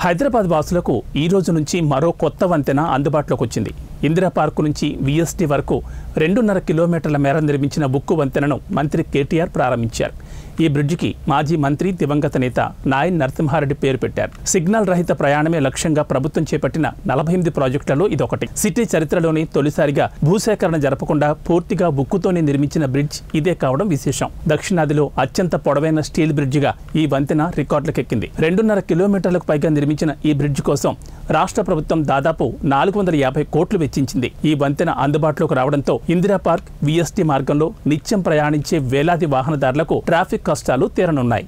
హైదరాబాద్ వాసులకు ఈ రోజు నుంచి మరో కొత్త వంతెన అందుబాటులోకి వచ్చింది ఇందిరా పార్కు నుంచి విఎస్టీ వరకు రెండున్నర కిలోమీటర్ల మేర నిర్మించిన బుక్కు వంతెనను మంత్రి కేటీఆర్ ప్రారంభించారు. ఈ బ్రిడ్జికి మాజీ మంత్రి దివంగత నేత నాయన్ నరసింహారెడ్డి పేరు పెట్టారు. సిగ్నల్ రహిత ప్రయాణమే లక్ష్యంగా ప్రభుత్వం చేపట్టిన నలభై ఎనిమిది ప్రాజెక్టులలో ఇదొకటి. సిటీ చరిత్రలోని తొలిసారిగా భూసేకరణ జరపకుండా పూర్తిగా బుక్కుతోనే నిర్మించిన బ్రిడ్జ్ ఇదే కావడం విశేషం. దక్షిణాదిలో అత్యంత పొడవైన స్టీల్ బ్రిడ్జిగా ఈ వంతెన రికార్డులకెక్కింది. రెండున్నర కిలోమీటర్లకు పైగా నిర్మించిన ఈ బ్రిడ్జ్ కోసం రాష్ట్ర ప్రభుత్వం దాదాపు నాలుగు వందల యాభై కోట్లు వెచ్చించింది. ఈ వంతెన అందుబాటులోకి రావడంతో ఇందిరా పార్క్ విఎస్టీ మార్గంలో నిత్యం ప్రయాణించే వేలాది వాహనదారులకు ట్రాఫిక్ కష్టాలు తీరనున్నాయి